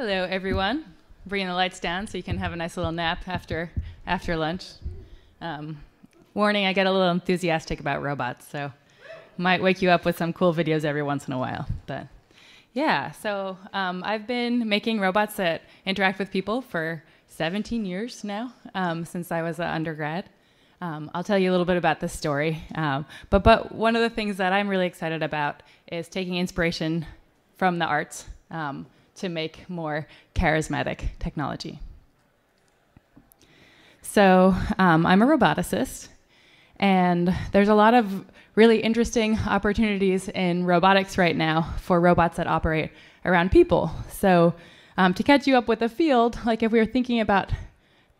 Hello, everyone. Bringing the lights down so you can have a nice little nap after after lunch. Um, warning: I get a little enthusiastic about robots, so might wake you up with some cool videos every once in a while. But yeah, so um, I've been making robots that interact with people for 17 years now, um, since I was an undergrad. Um, I'll tell you a little bit about this story. Um, but, but one of the things that I'm really excited about is taking inspiration from the arts um, to make more charismatic technology. So um, I'm a roboticist, and there's a lot of really interesting opportunities in robotics right now for robots that operate around people. So um, to catch you up with the field, like if we were thinking about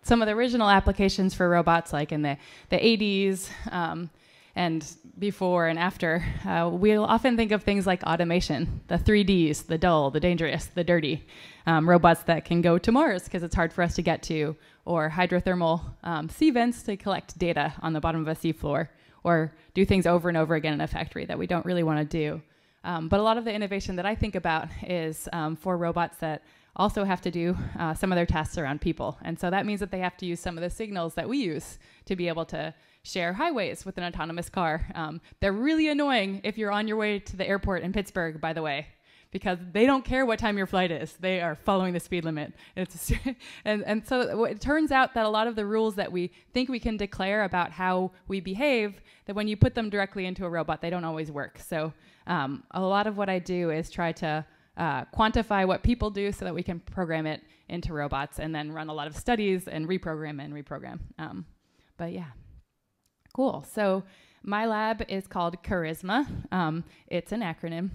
some of the original applications for robots, like in the, the 80s um, and before and after, uh, we'll often think of things like automation, the 3Ds, the dull, the dangerous, the dirty, um, robots that can go to Mars because it's hard for us to get to, or hydrothermal um, sea vents to collect data on the bottom of a seafloor, or do things over and over again in a factory that we don't really want to do. Um, but a lot of the innovation that I think about is um, for robots that also have to do uh, some of their tasks around people. And so that means that they have to use some of the signals that we use to be able to share highways with an autonomous car. Um, they're really annoying if you're on your way to the airport in Pittsburgh, by the way, because they don't care what time your flight is. They are following the speed limit. It's and, and so it turns out that a lot of the rules that we think we can declare about how we behave, that when you put them directly into a robot, they don't always work. So um, a lot of what I do is try to uh, quantify what people do so that we can program it into robots and then run a lot of studies and reprogram and reprogram. Um, but yeah, cool. So my lab is called Charisma. Um, it's an acronym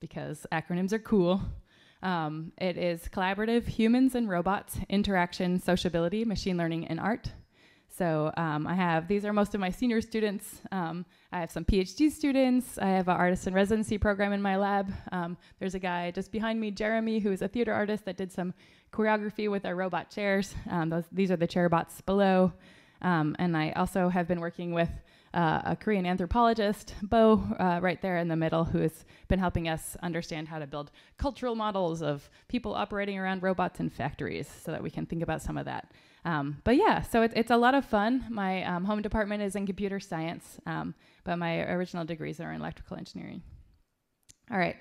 because acronyms are cool. Um, it is Collaborative Humans and Robots Interaction, Sociability, Machine Learning, and Art. So um, I have, these are most of my senior students. Um, I have some PhD students. I have an artist in residency program in my lab. Um, there's a guy just behind me, Jeremy, who is a theater artist that did some choreography with our robot chairs. Um, those, these are the chair bots below. Um, and I also have been working with uh, a Korean anthropologist, Bo, uh, right there in the middle, who has been helping us understand how to build cultural models of people operating around robots in factories so that we can think about some of that. Um, but yeah, so it, it's a lot of fun. My um, home department is in computer science, um, but my original degrees are in electrical engineering. All right.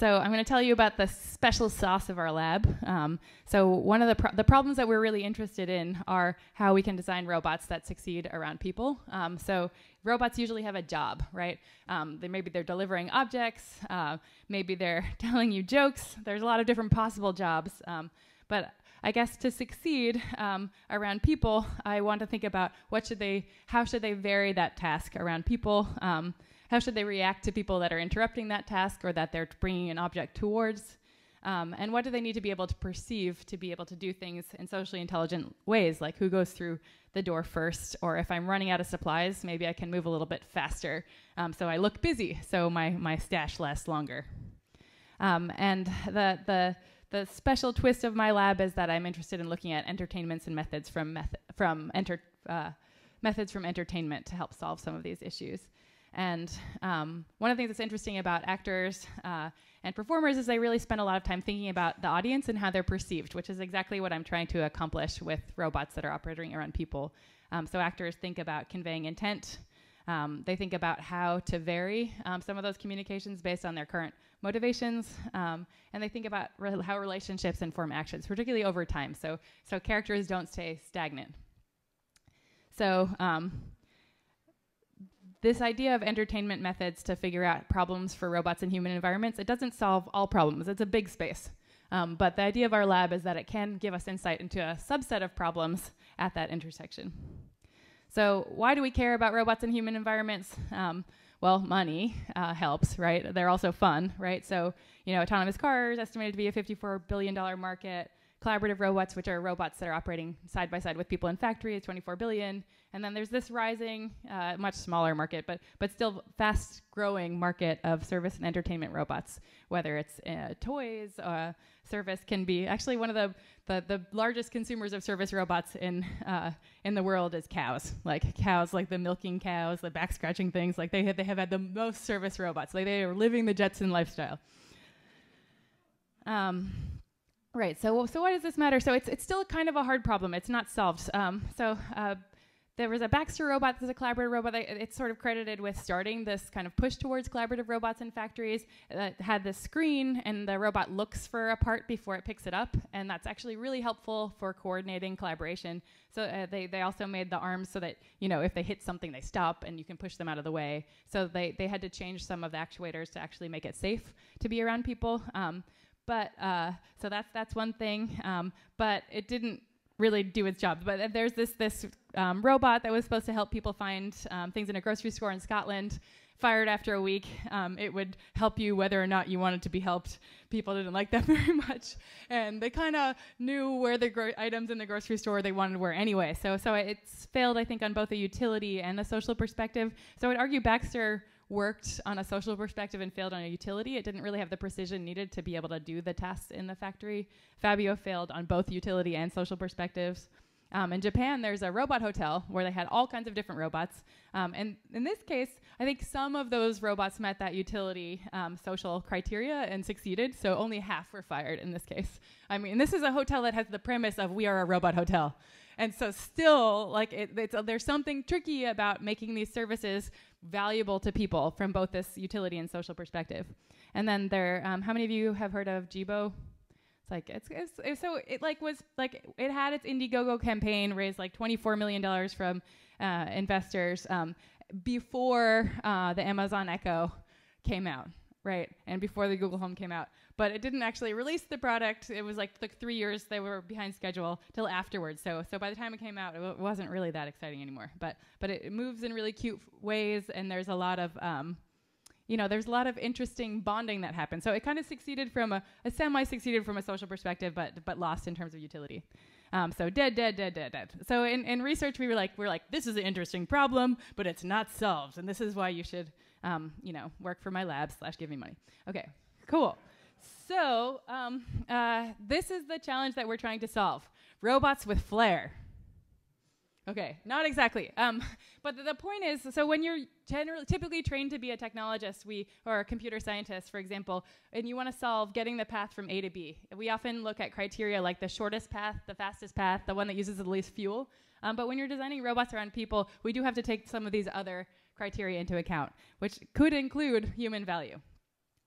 So I'm going to tell you about the special sauce of our lab. Um, so one of the, pro the problems that we're really interested in are how we can design robots that succeed around people. Um, so robots usually have a job, right? Um, they, maybe they're delivering objects, uh, maybe they're telling you jokes. There's a lot of different possible jobs. Um, but I guess to succeed um, around people, I want to think about what should they, how should they vary that task around people. Um, how should they react to people that are interrupting that task or that they're bringing an object towards? Um, and what do they need to be able to perceive to be able to do things in socially intelligent ways, like who goes through the door first, or if I'm running out of supplies, maybe I can move a little bit faster um, so I look busy, so my, my stash lasts longer. Um, and the, the the special twist of my lab is that I'm interested in looking at entertainments and methods from method from enter, uh, methods from entertainment to help solve some of these issues. And um, one of the things that's interesting about actors uh, and performers is they really spend a lot of time thinking about the audience and how they're perceived, which is exactly what I'm trying to accomplish with robots that are operating around people. Um, so actors think about conveying intent. Um, they think about how to vary um, some of those communications based on their current motivations, um, and they think about re how relationships inform actions, particularly over time. So, so characters don't stay stagnant. So, um, this idea of entertainment methods to figure out problems for robots in human environments, it doesn't solve all problems. It's a big space. Um, but the idea of our lab is that it can give us insight into a subset of problems at that intersection. So why do we care about robots in human environments? Um, well, money uh, helps, right? They're also fun, right? So, you know, autonomous cars estimated to be a $54 billion market. Collaborative robots, which are robots that are operating side by side with people in factories, 24 billion. And then there's this rising, uh, much smaller market, but but still fast-growing market of service and entertainment robots. Whether it's uh, toys, uh, service can be actually one of the, the, the largest consumers of service robots in uh, in the world is cows. Like cows, like the milking cows, the back scratching things. Like they have, they have had the most service robots. Like they are living the Jetson lifestyle. Um, Right. So, so why does this matter? So it's it's still kind of a hard problem. It's not solved. Um, so uh, there was a Baxter robot that's a collaborative robot. It's sort of credited with starting this kind of push towards collaborative robots in factories that had this screen, and the robot looks for a part before it picks it up, and that's actually really helpful for coordinating collaboration. So uh, they, they also made the arms so that you know if they hit something, they stop, and you can push them out of the way. So they they had to change some of the actuators to actually make it safe to be around people. Um, but uh, so that's that's one thing. Um, but it didn't really do its job. But there's this this um, robot that was supposed to help people find um, things in a grocery store in Scotland. Fired after a week, um, it would help you whether or not you wanted to be helped. People didn't like that very much, and they kind of knew where the gro- items in the grocery store they wanted were anyway. So, so it's failed, I think, on both a utility and a social perspective. So, I would argue Baxter worked on a social perspective and failed on a utility. It didn't really have the precision needed to be able to do the tests in the factory. Fabio failed on both utility and social perspectives. Um, in Japan, there's a robot hotel where they had all kinds of different robots. Um, and in this case, I think some of those robots met that utility um, social criteria and succeeded. So only half were fired in this case. I mean, this is a hotel that has the premise of we are a robot hotel. And so still, like, it, there's something tricky about making these services valuable to people from both this utility and social perspective. And then there, um, how many of you have heard of Jibo? like it's, it's, it's, so it like was like it had its Indiegogo campaign raised like 24 million dollars from uh, investors um, before uh, the Amazon Echo came out, right? And before the Google Home came out, but it didn't actually release the product. It was like like three years they were behind schedule till afterwards. So so by the time it came out, it w- wasn't really that exciting anymore. But but it, it, moves in really cute ways, and there's a lot of um, you know, there's a lot of interesting bonding that happens. So it kind of succeeded from a, a semi succeeded from a social perspective, but but lost in terms of utility. Um, so dead, dead, dead, dead, dead. So in, in research, we were like, we're like, this is an interesting problem, but it's not solved, and this is why you should, um, you know, work for my lab slash give me money. Okay, cool. So um, uh, this is the challenge that we're trying to solve: robots with flair. Okay, not exactly. Um, but the, the, point is, so when you're generally, typically trained to be a technologist, we or a computer scientist, for example, and you want to solve getting the path from A to B, we often look at criteria like the shortest path, the fastest path, the one that uses the least fuel. Um, but when you're designing robots around people, we do have to take some of these other criteria into account, which could include human value,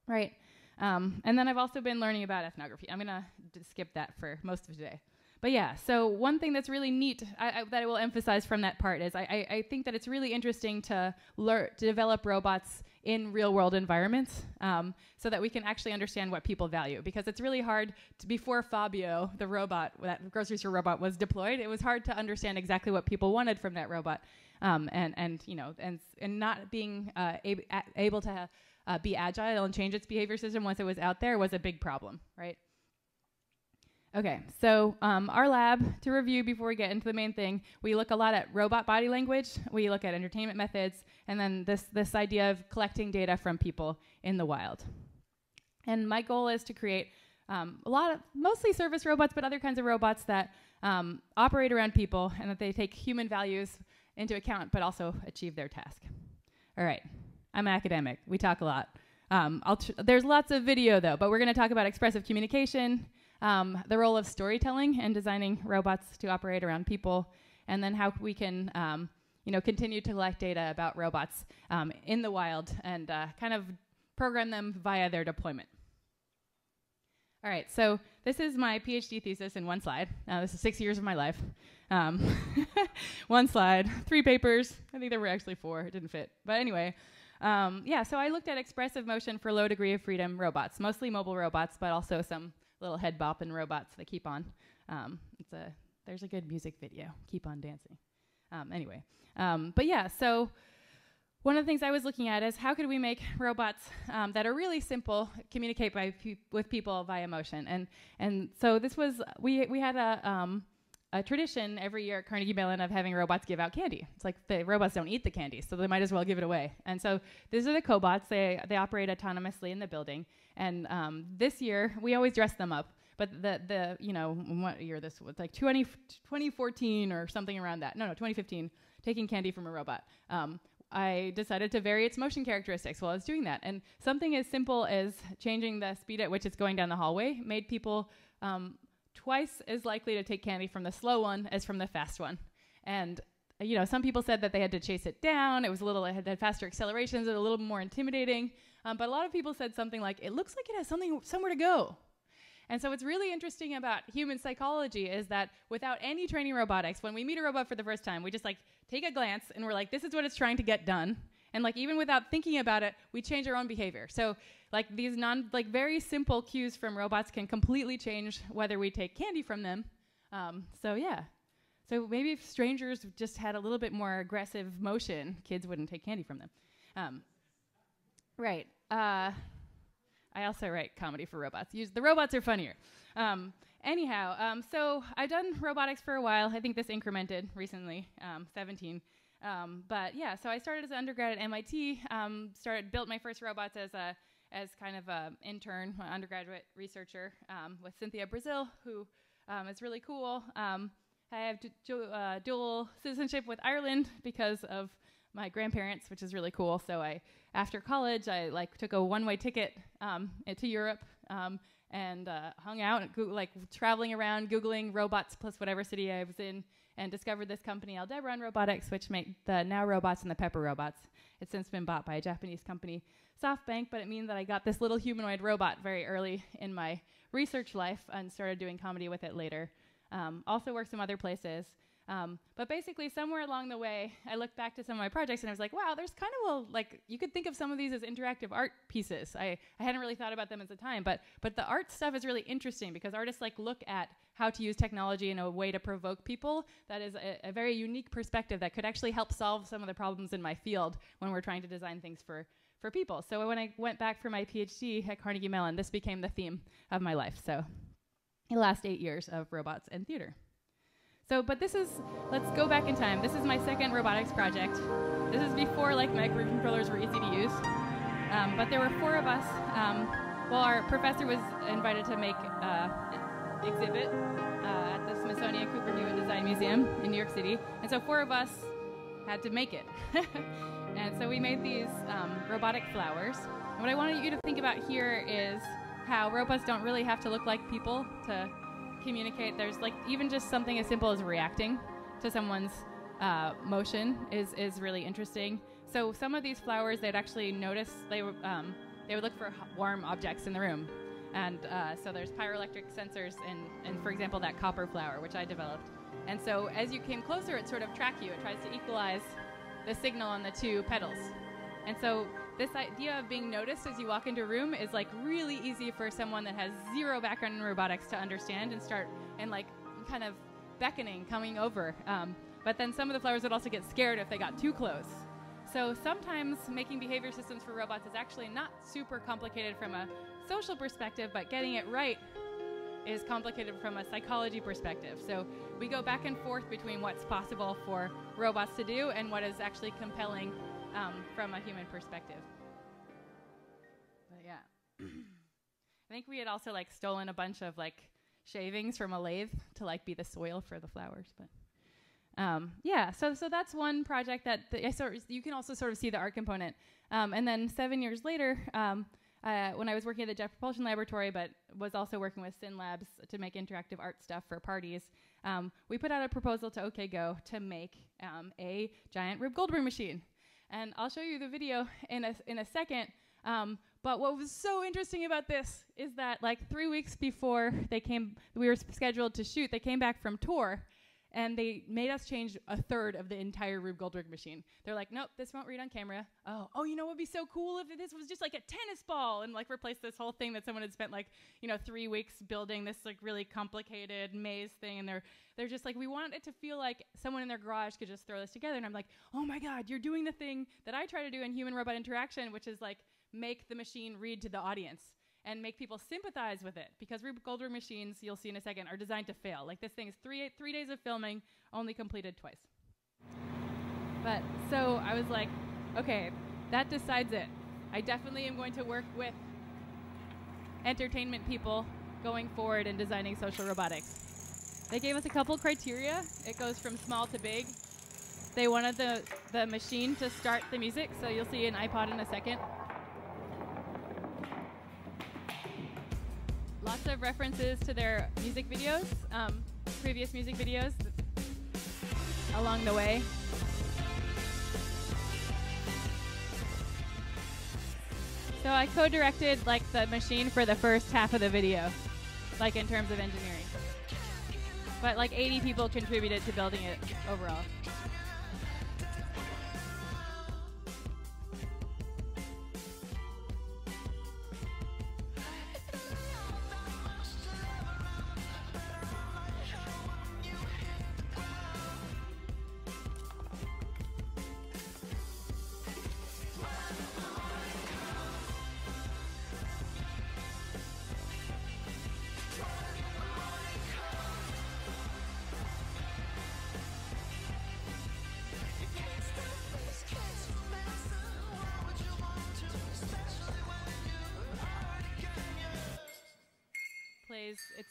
right? Um, and then I've also been learning about ethnography. I'm gonna skip that for most of today. But yeah, so one thing that's really neat I, I, that I will emphasize from that part is I, I think that it's really interesting to learn to develop robots in real world environments um, so that we can actually understand what people value. Because it's really hard to, before Fabio, the robot, that grocery store robot, was deployed, it was hard to understand exactly what people wanted from that robot, um, and and you know and and not being uh, ab- able to uh, be agile and change its behavior system once it was out there was a big problem, right? Okay, so um, our lab, to review before we get into the main thing, we look a lot at robot body language, we look at entertainment methods, and then this, this idea of collecting data from people in the wild. And my goal is to create um, a lot of, mostly service robots, but other kinds of robots that um, operate around people and that they take human values into account, but also achieve their task. All right, I'm academic, we talk a lot. Um, tr- there's lots of video though, but we're going to talk about expressive communication, um, the role of storytelling and designing robots to operate around people, and then how we can um, you know, continue to collect data about robots um, in the wild and uh, kind of program them via their deployment. All right, so this is my PhD thesis in one slide. Uh, this is six years of my life. Um, one slide, three papers. I think there were actually four. It didn't fit. But anyway, um, yeah, so I looked at expressive motion for low degree of freedom robots, mostly mobile robots, but also some little head bopping robots that keep on. Um, it's a there's a good music video. Keep on dancing. Um, anyway, um, but yeah, so one of the things I was looking at is how could we make robots um, that are really simple communicate by pe- with people via motion, and and so this was we we had a um, a tradition every year at Carnegie Mellon of having robots give out candy. It's like the robots don't eat the candy, so they might as well give it away. And so these are the cobots. They they operate autonomously in the building. And um, this year we always dress them up. But the the you know what year this was like 20, 2014 or something around that. No, no, 2015. Taking candy from a robot. Um, I decided to vary its motion characteristics while I was doing that. And something as simple as changing the speed at which it's going down the hallway made people um, twice as likely to take candy from the slow one as from the fast one. And you know, some people said that they had to chase it down. It was a little, it had faster accelerations, and a little more intimidating. Um, but a lot of people said something like, "It looks like it has something somewhere to go." And so, what's really interesting about human psychology is that without any training robotics, when we meet a robot for the first time, we just like take a glance and we're like, "This is what it's trying to get done." And like even without thinking about it, we change our own behavior. So like these non like very simple cues from robots can completely change whether we take candy from them. Um, so yeah. So maybe if strangers just had a little bit more aggressive motion, kids wouldn't take candy from them. Um, right. Uh, I also write comedy for robots. Use, the robots are funnier. Um, anyhow, um, so I've done robotics for a while. I think this incremented recently, um, 17. Um, but yeah, so I started as an undergrad at MIT. Um, started built my first robots as a as kind of an intern, undergraduate researcher um, with Cynthia Breazeal, who is really cool. I have du- uh, dual citizenship with Ireland because of my grandparents, which is really cool. So I, after college, I like took a one-way ticket um, to Europe um, and uh, hung out, like traveling around, googling robots plus whatever city I was in, and discovered this company, Aldebaran Robotics, which make the Nao robots and the Pepper robots. It's since been bought by a Japanese company, SoftBank, but it means that I got this little humanoid robot very early in my research life and started doing comedy with it later. Um, also worked some other places. Um, but basically, somewhere along the way, I looked back to some of my projects and I was like, wow, there's kind of a, like, you could think of some of these as interactive art pieces. I, I hadn't really thought about them at the time, but, but the art stuff is really interesting because artists like look at how to use technology in a way to provoke people that is a, a very unique perspective that could actually help solve some of the problems in my field when we're trying to design things for, for people. So when I went back for my PhD at Carnegie Mellon, this became the theme of my life. So the last eight years of robots and theater. So, but this is, let's go back in time. This is my second robotics project. This is before like microcontrollers were easy to use. Um, but there were four of us. Um, well, our professor was invited to make uh, exhibit uh, at the Smithsonian Cooper Hewitt Design Museum in New York City. And so four of us had to make it. and so we made these um, robotic flowers. And what I wanted you to think about here is how robots don't really have to look like people to communicate. There's like even just something as simple as reacting to someone's uh, motion is is really interesting. So some of these flowers, they'd actually notice they um, they would look for warm objects in the room, and uh, so there's pyroelectric sensors in, for example, that copper flower which I developed. And so as you came closer, it sort of track you. It tries to equalize the signal on the two petals. And so this idea of being noticed as you walk into a room is like really easy for someone that has zero background in robotics to understand and start and like kind of beckoning, coming over. Um, but then some of the flowers would also get scared if they got too close. So sometimes making behavior systems for robots is actually not super complicated from a social perspective, but getting it right is complicated from a psychology perspective. So we go back and forth between what's possible for robots to do and what is actually compelling um, from a human perspective. But yeah. I think we had also like stolen a bunch of like shavings from a lathe to like be the soil for the flowers, but um, yeah, so so that's one project that the, I sort of, you can also sort of see the art component. Um, and then seven years later, um, uh, when I was working at the Jet Propulsion Laboratory, but was also working with Syyn Labs to make interactive art stuff for parties, um, we put out a proposal to OK Go to make um, a giant Rube Goldberg machine. And I'll show you the video in a, in a second. Um, but what was so interesting about this is that like three weeks before they came, we were scheduled to shoot, they came back from tour and they made us change a third of the entire Rube Goldberg machine. They're like, nope, this won't read on camera. Oh, oh, you know what would be so cool if this was just like a tennis ball and like replace this whole thing that someone had spent like, you know, three weeks building this like really complicated maze thing. And they're they're just like, we want it to feel like someone in their garage could just throw this together. And I'm like, oh my God, you're doing the thing that I try to do in human robot interaction, which is like make the machine read to the audience and make people sympathize with it because Rube Goldberg machines, you'll see in a second, are designed to fail. Like this thing is three, three days of filming, only completed twice. But so I was like, okay, that decides it. I definitely am going to work with entertainment people going forward in designing social robotics. They gave us a couple criteria. It goes from small to big. they wanted the, the machine to start the music, so you'll see an iPod in a second. Lots of references to their music videos, um, previous music videos along the way. So I co-directed like the machine for the first half of the video, like in terms of engineering. But like 80 people contributed to building it overall.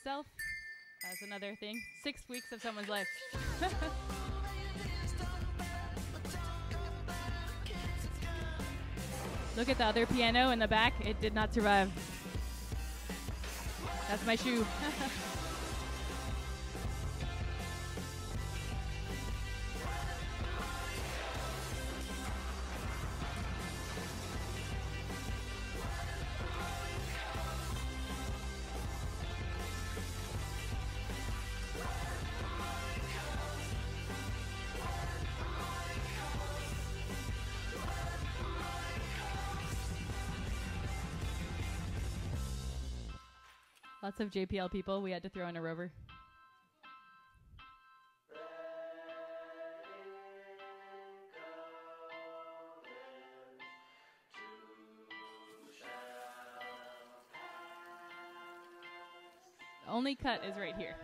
Itself as another thing. Six weeks of someone's life. Look at the other piano in the back. It did not survive. That's my shoe. of JPL people. We had to throw in a rover. Only cut is right here.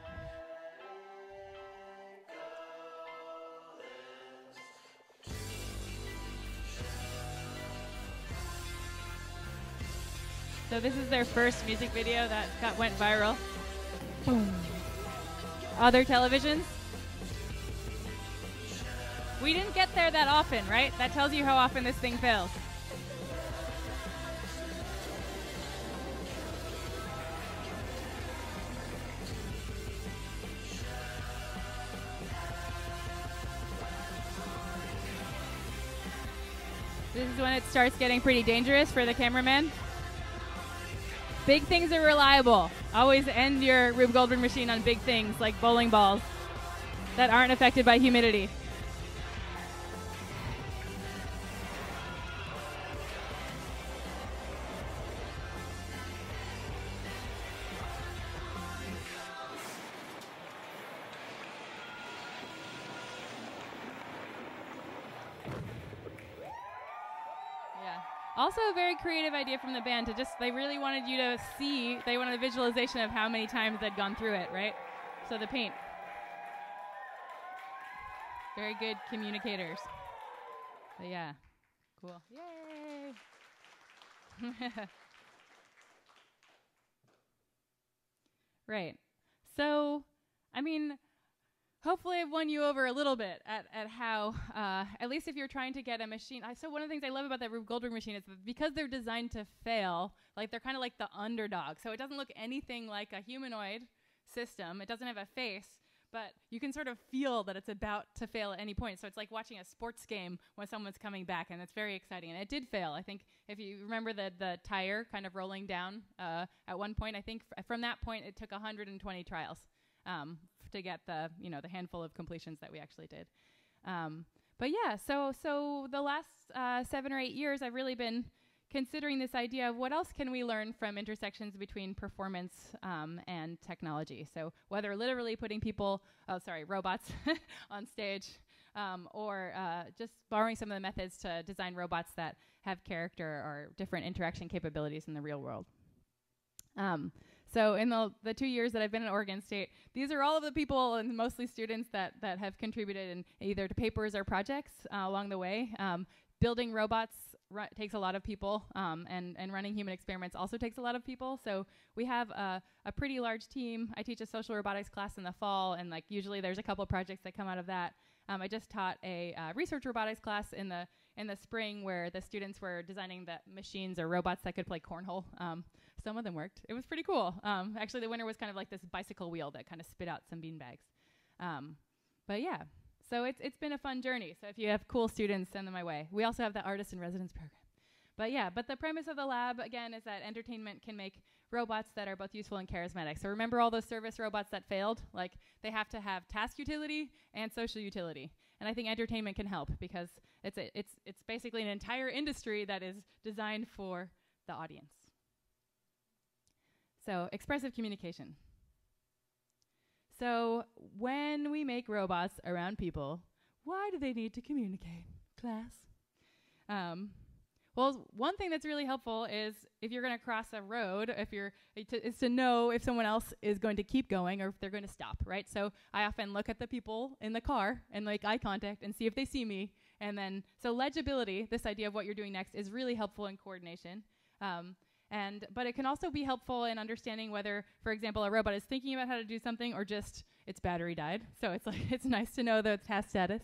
So this is their first music video that got went viral. Other televisions. We didn't get there that often, right? That tells you how often this thing fails. This is when it starts getting pretty dangerous for the cameraman. Big things are reliable. Always end your Rube Goldberg machine on big things like bowling balls that aren't affected by humidity. Very creative idea from the band to just, they really wanted you to see, they wanted a visualization of how many times they'd gone through it, right? So the paint. Very good communicators. Yeah, cool. Yay! right. So, I mean, hopefully I've won you over a little bit at, at how, uh, at least if you're trying to get a machine. I, so one of the things I love about that Rube Goldberg machine is because they're designed to fail, like they're kind of like the underdog. So it doesn't look anything like a humanoid system. It doesn't have a face, but you can sort of feel that it's about to fail at any point. So it's like watching a sports game when someone's coming back, and it's very exciting. And it did fail. I think if you remember the the tire kind of rolling down uh, at one point, I think from that point it took 120 trials um, to get the you know the handful of completions that we actually did. Um, but yeah, so so the last uh, seven or eight years, I've really been considering this idea of what else can we learn from intersections between performance um, and technology. So whether literally putting people, oh sorry, robots on stage, um, or uh, just borrowing some of the methods to design robots that have character or different interaction capabilities in the real world. Um, so in the, the two years that I've been at Oregon State, these are all of the people and mostly students that, that have contributed in either to papers or projects uh, along the way. Um, building robots takes a lot of people, um, and, and running human experiments also takes a lot of people. So we have a, a pretty large team. I teach a social robotics class in the fall, and like usually there's a couple projects that come out of that. Um, I just taught a uh, research robotics class in the in the spring where the students were designing the machines or robots that could play cornhole. Um, some of them worked. It was pretty cool. Um, actually, the winner was kind of like this bicycle wheel that kind of spit out some beanbags. Um, but yeah, so it's it's been a fun journey. So if you have cool students, send them my way. We also have the artist in residence program. But yeah, but the premise of the lab again is that entertainment can make robots that are both useful and charismatic. So remember all those service robots that failed? Like they have to have task utility and social utility. And I think entertainment can help because it's a, it's it's basically an entire industry that is designed for the audience. So expressive communication. So when we make robots around people, why do they need to communicate? Class. Um, well, one thing that's really helpful is if you're going to cross a road, if you're to, is to know if someone else is going to keep going or if they're going to stop, right? So I often look at the people in the car and make eye contact and see if they see me, and then so legibility, this idea of what you're doing next, is really helpful in coordination. Um, and but it can also be helpful in understanding whether, for example, a robot is thinking about how to do something or just its battery died. So it's like it's nice to know the task status.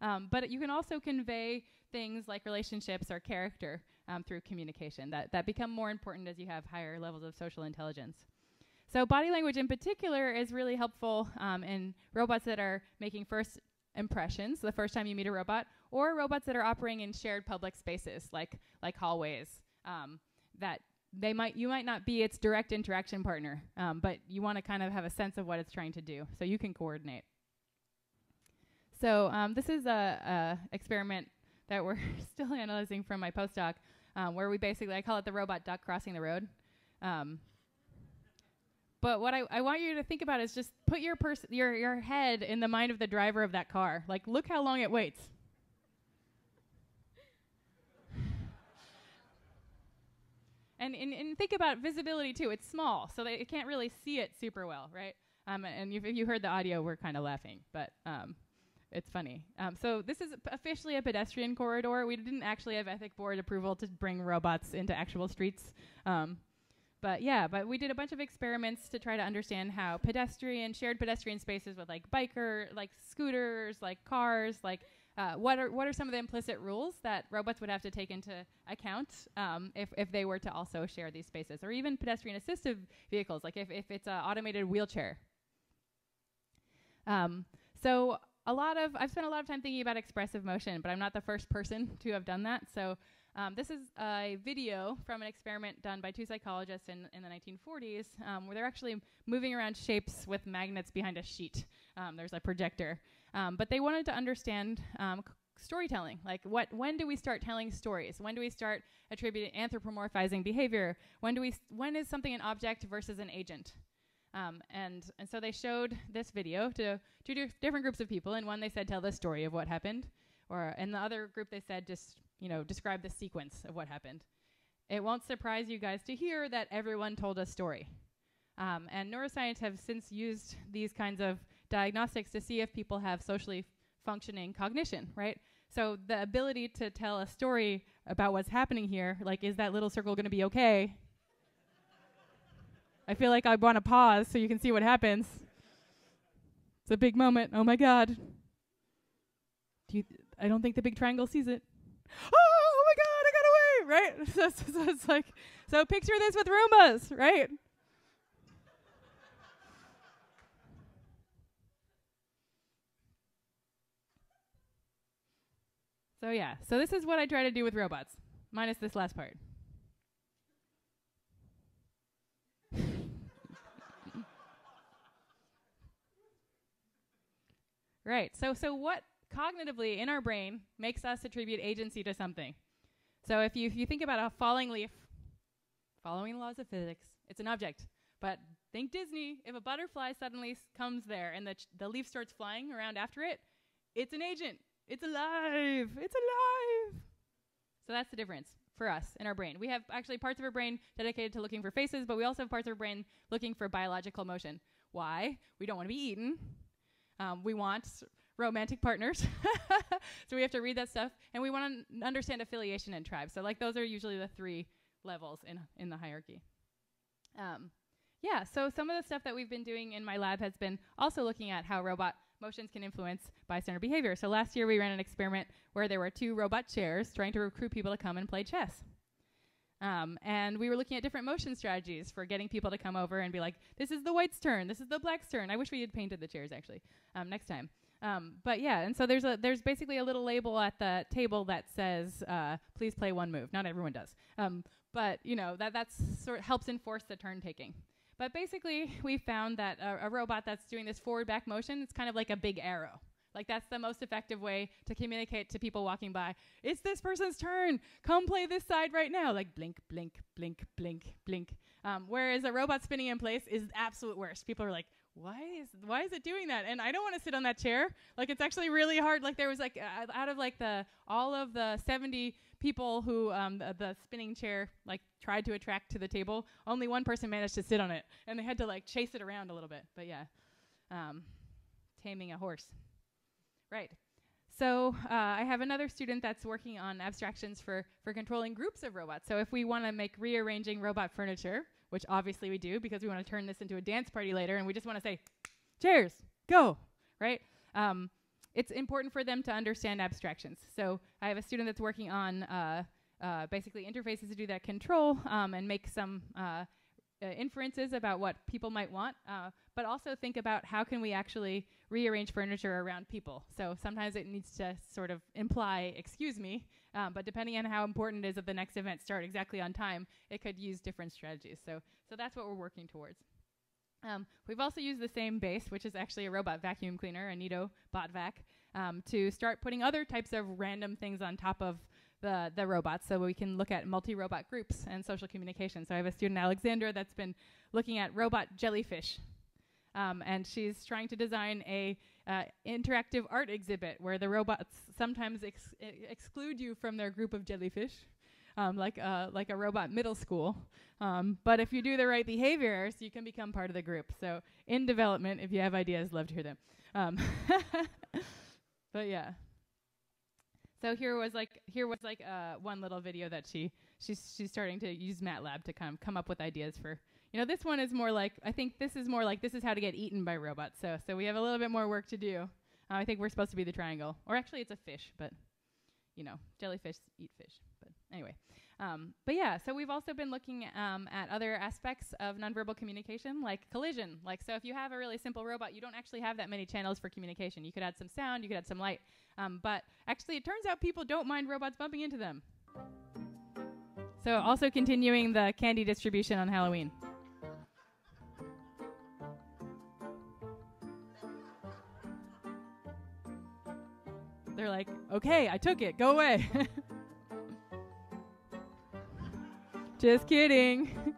Um, but you can also convey things like relationships or character um, through communication that, that become more important as you have higher levels of social intelligence. So body language in particular is really helpful um, in robots that are making first impressions the first time you meet a robot, or robots that are operating in shared public spaces like like hallways. Um, that they might you might not be its direct interaction partner, um, but you want to kind of have a sense of what it's trying to do, so you can coordinate. So um, this is a, a, experiment that we're still analyzing from my postdoc, um, where we basically I call it the robot duck crossing the road. Um, but what I, I, want you to think about is just put your pers- your your head in the mind of the driver of that car. Like, look how long it waits. And, and, and think about visibility too. It's small, so it can't really see it super well, right? Um, and if you heard the audio, we're kind of laughing, but um, it's funny. Um, so this is officially a pedestrian corridor. We didn't actually have ethic board approval to bring robots into actual streets. Um, but yeah, but we did a bunch of experiments to try to understand how pedestrian, shared pedestrian spaces with like biker, like scooters, like cars, like uh, what are what are some of the implicit rules that robots would have to take into account um, if, if they were to also share these spaces, or even pedestrian assistive vehicles, like if, if it's an automated wheelchair. Um, so a lot of I've spent a lot of time thinking about expressive motion, but I'm not the first person to have done that. So um, this is a video from an experiment done by two psychologists in, in the 1940s, um, where they're actually moving around shapes with magnets behind a sheet. Um, there's a projector, um, but they wanted to understand um, storytelling like what when do we start telling stories when do we start attributing anthropomorphizing behavior when do we when is something an object versus an agent um, and, and so they showed this video to two different groups of people. and one, they said, tell the story of what happened. Or in the other group, they said, just, you know, describe the sequence of what happened. It won't surprise you guys to hear that everyone told a story. Um, and neuroscience have since used these kinds of diagnostics to see if people have socially functioning cognition, right? So the ability to tell a story about what's happening here, like, is that little circle going to be okay? I feel like I want to pause so you can see what happens. It's a big moment. Oh my God. Do you, th- I don't think the big triangle sees it. Oh, my God, I got away, right? so, so, so it's like, so picture this with Roombas, right? So yeah, so this is what I try to do with robots, minus this last part. Right. So so what cognitively in our brain makes us attribute agency to something? So if you if you think about a falling leaf, following laws of physics, it's an object. But think Disney, if a butterfly suddenly comes there and the the leaf starts flying around after it, it's an agent. It's alive. It's alive. So that's the difference for us in our brain. We have actually parts of our brain dedicated to looking for faces, but we also have parts of our brain looking for biological motion. Why? We don't want to be eaten. Um, we want romantic partners. so we have to read that stuff. And we want to understand affiliation and tribe. So, like, those are usually the three levels in, in the hierarchy. Um, yeah, so some of the stuff that we've been doing in my lab has been also looking at how robot motions can influence bystander behavior. So last year we ran an experiment where there were two robot chairs trying to recruit people to come and play chess. Um, and we were looking at different motion strategies for getting people to come over and be like, this is the white's turn, this is the black's turn. I wish we had painted the chairs actually um, next time. Um, but yeah, and so there's a there's basically a little label at the table that says, uh, "Please play one move." Not everyone does, um, but you know that that's sort helps enforce the turn taking. But basically, we found that a, a robot that's doing this forward back motion, it's kind of like a big arrow. Like that's the most effective way to communicate to people walking by. It's this person's turn. Come play this side right now. Like blink, blink, blink, blink, blink. Um, whereas a robot spinning in place is absolute worst. People are like, why is why is it doing that? And I don't want to sit on that chair. Like it's actually really hard. Like there was like uh, out of like the all of the 70 people who um, the, the spinning chair like tried to attract to the table, only one person managed to sit on it, and they had to like chase it around a little bit. But yeah, um, taming a horse. Right. So uh, I have another student that's working on abstractions for, for controlling groups of robots. So if we want to make rearranging robot furniture, which obviously we do because we want to turn this into a dance party later and we just want to say, chairs, go, right? Um, it's important for them to understand abstractions. So I have a student that's working on uh, uh, basically interfaces to do that control um, and make some uh, uh, inferences about what people might want, uh, but also think about how can we actually rearrange furniture around people. So sometimes it needs to sort of imply, excuse me, um, but depending on how important it is that the next event start exactly on time, it could use different strategies. So, so that's what we're working towards. Um, we've also used the same base, which is actually a robot vacuum cleaner, a Neato BotVac, um, to start putting other types of random things on top of the, the robots so we can look at multi-robot groups and social communication. So I have a student, Alexandra, that's been looking at robot jellyfish. Um, and she's trying to design a uh, interactive art exhibit where the robots sometimes ex exclude you from their group of jellyfish, um, like a, like a robot middle school. Um, but if you do the right behaviors, you can become part of the group. So in development, if you have ideas, love to hear them. Um, but yeah. So here was like here was like uh, one little video that she she's she's starting to use MATLAB to kind of come up with ideas for you know this one is more like I think this is more like this is how to get eaten by robots. So so we have a little bit more work to do. Uh, I think we're supposed to be the triangle, or actually it's a fish, but you know jellyfish eat fish. Anyway, um, but yeah, so we've also been looking um, at other aspects of nonverbal communication, like collision. Like, so if you have a really simple robot, you don't actually have that many channels for communication. You could add some sound, you could add some light, um, but actually, it turns out people don't mind robots bumping into them. So, also continuing the candy distribution on Halloween. They're like, okay, I took it, go away. Just kidding.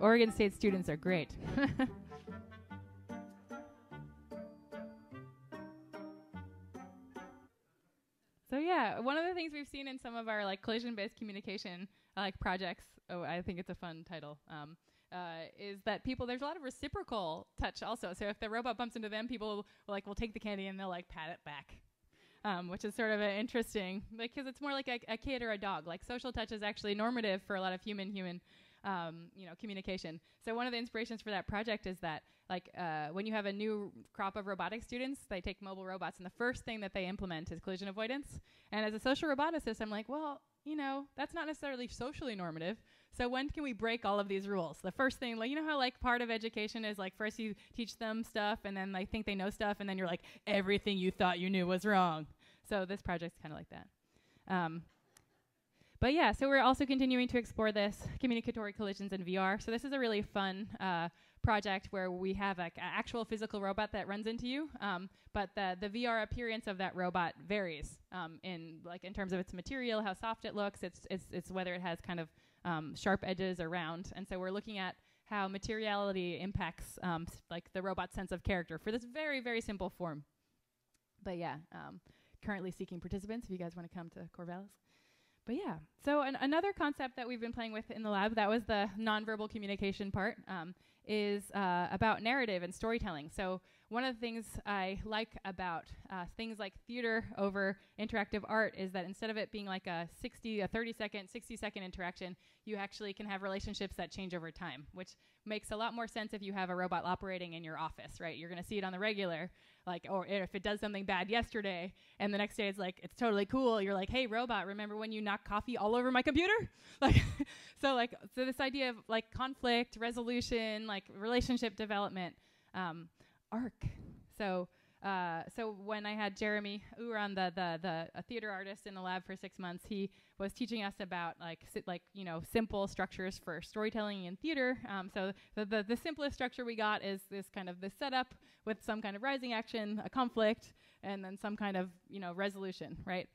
Oregon State students are great. so yeah, one of the things we've seen in some of our like collision-based communication uh, like projects. Oh, I think it's a fun title. Um, uh, is that people there's a lot of reciprocal touch also. So if the robot bumps into them, people will, like will take the candy and they'll like pat it back, um, which is sort of interesting because it's more like a, a, kid or a dog. Like social touch is actually normative for a lot of human human. Um, you know, communication. So one of the inspirations for that project is that, like, uh, when you have a new crop of robotic students, they take mobile robots, and the first thing that they implement is collision avoidance. And as a social roboticist, I'm like, well, you know, that's not necessarily socially normative. So when can we break all of these rules? The first thing, like you know how like part of education is like first you teach them stuff and then they think they know stuff and then you're like everything you thought you knew was wrong. So this project's kind of like that. Um, but yeah, so we're also continuing to explore this communicatory collisions in VR. So this is a really fun uh, project where we have an actual physical robot that runs into you, um, but the, the VR appearance of that robot varies um, in like in terms of its material, how soft it looks, it's, it's, it's whether it has kind of um, sharp edges or round. And so we're looking at how materiality impacts um, like the robot's sense of character for this very, very simple form. But yeah, um, currently seeking participants if you guys want to come to Corvallis but yeah, so an, another concept that we've been playing with in the lab that was the nonverbal communication part um, is uh, about narrative and storytelling. So one of the things I like about uh, things like theater over interactive art is that instead of it being like a 60, a 30 second, 60 second interaction, you actually can have relationships that change over time, which makes a lot more sense if you have a robot operating in your office, right? You're going to see it on the regular, like, or if it does something bad yesterday, and the next day it's like it's totally cool. You're like, hey, robot, remember when you knocked coffee all over my computer? Like, so like, so this idea of like conflict resolution, like relationship development. Um, arc. So uh, so when I had Jeremy Uran, the the the a theater artist in the lab for six months, he was teaching us about like si- like you know simple structures for storytelling in theater. Um, so the, the, the simplest structure we got is this kind of this setup with some kind of rising action, a conflict, and then some kind of you know resolution, right?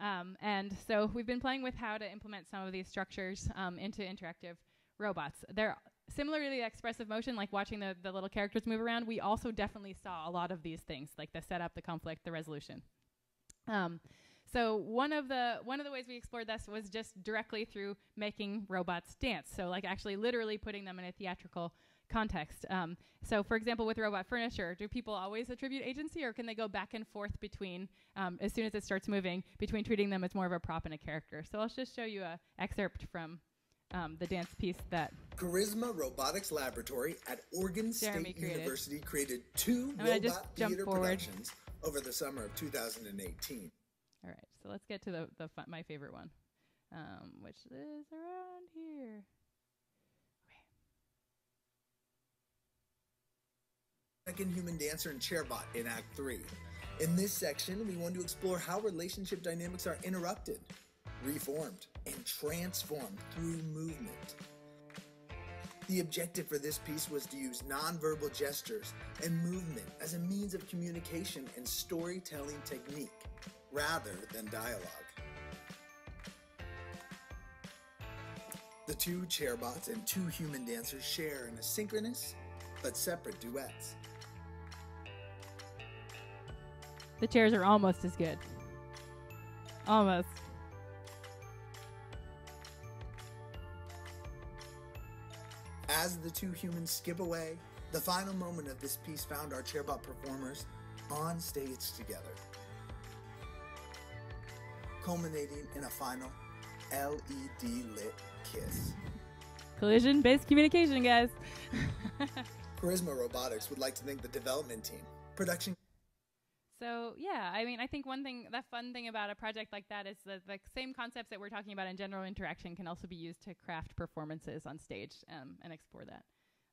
Um, and so we've been playing with how to implement some of these structures um, into interactive robots. They're similarly expressive motion, like watching the, the little characters move around, we also definitely saw a lot of these things, like the setup, the conflict, the resolution. Um, so one of the one of the ways we explored this was just directly through making robots dance. So like actually literally putting them in a theatrical context. Um, so for example, with robot furniture, do people always attribute agency, or can they go back and forth between um, as soon as it starts moving between treating them as more of a prop and a character? So I'll just show you a excerpt from um, the dance piece that Charisma Robotics Laboratory at Oregon Jeremy State created. University created two I'm gonna just robot jump theater forward. productions over the summer of 2018. All right, so let's get to the, the fu- my favorite one, um, which is around here. Second human dancer and chairbot in Act 3. In this section, we want to explore how relationship dynamics are interrupted, reformed, and transformed through movement. The objective for this piece was to use nonverbal gestures and movement as a means of communication and storytelling technique rather than dialogue. The two chairbots and two human dancers share in a synchronous but separate duets. The chairs are almost as good. Almost. As the two humans skip away, the final moment of this piece found our chairbot performers on stage together, culminating in a final LED lit kiss. Collision based communication, guys. Charisma Robotics would like to thank the development team, production So yeah, I mean, I think one thing, the fun thing about a project like that is that the same concepts that we're talking about in general interaction can also be used to craft performances on stage um, and explore that.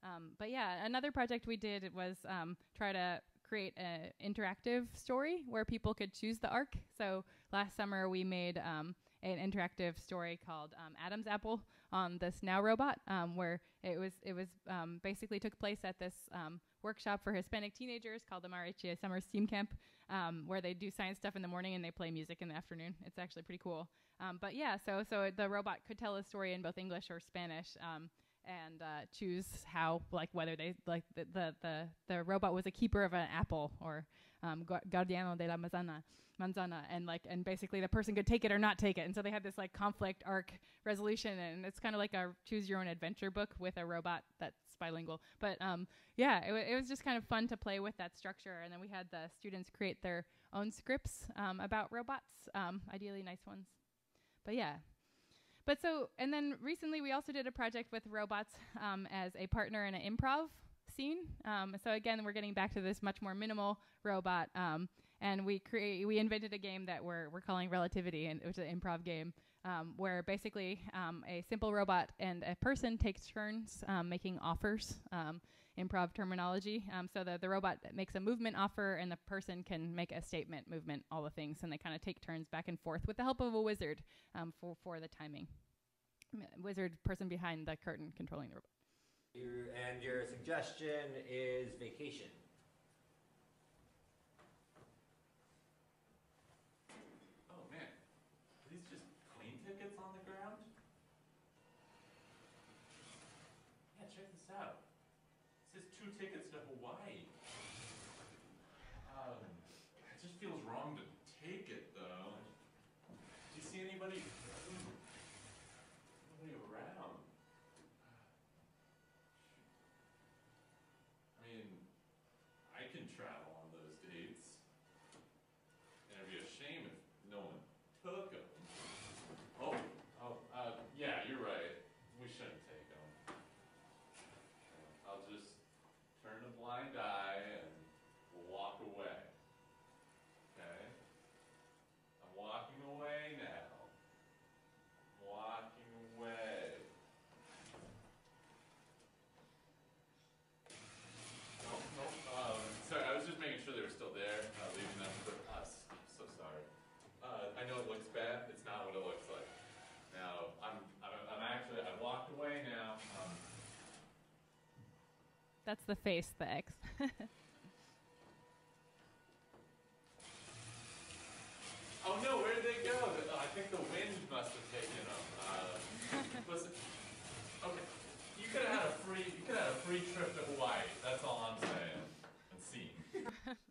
Um, but yeah, another project we did was um, try to create an interactive story where people could choose the arc. So last summer we made um, an interactive story called um, Adam's Apple on this Nao robot, um, where it was it was um, basically took place at this um, workshop for Hispanic teenagers called the Mariachi Summer Steam Camp, um, where they do science stuff in the morning and they play music in the afternoon. It's actually pretty cool. Um, but yeah, so so the robot could tell a story in both English or Spanish. And uh, choose how, like, whether they like the, the the the robot was a keeper of an apple or um, gu- guardiano de la manzana, manzana, and like, and basically the person could take it or not take it. And so they had this like conflict arc resolution, and it's kind of like a choose your own adventure book with a robot that's bilingual. But um, yeah, it, it was just kind of fun to play with that structure. And then we had the students create their own scripts um, about robots, um, ideally nice ones. But yeah, but so, and then recently we also did a project with robots um, as a partner in an improv scene. Um, so again, we're getting back to this much more minimal robot, um, and we create we invented a game that we're we're calling Relativity, and which is an improv game um, where basically um, a simple robot and a person takes turns um, making offers. Improv terminology. Um, so the, the robot makes a movement offer, and the person can make a statement, movement, all the things, and they kind of take turns back and forth with the help of a wizard um, for for the timing. Wizard person behind the curtain controlling the robot. Your- And your suggestion is vacation. Oh man, are these just plane tickets on the ground? Yeah, check this out. It says two tickets to Hawaii. Um, it just feels wrong to take it though. Do you see anybody? Nobody around. can travel on those dates. And it'd be a shame if no one took them. Oh, oh, uh, yeah, you're right. We shouldn't take them. I'll just turn a blind eye and walk away. Okay? I'm walking away now. Walking away. No, no, um, sorry, I was just making sure they were still there, uh, leaving them for us. I'm so sorry. Uh, I know it looks bad, it's not what it looks like. Now, I'm, I'm, I'm actually, I walked away now. Um, That's the face, the X. oh no, where did they go? I think the wind must have taken them. Uh, was okay, you could have had a free, you could have had a free trip to Hawaii. That's all I'm saying. And seeing.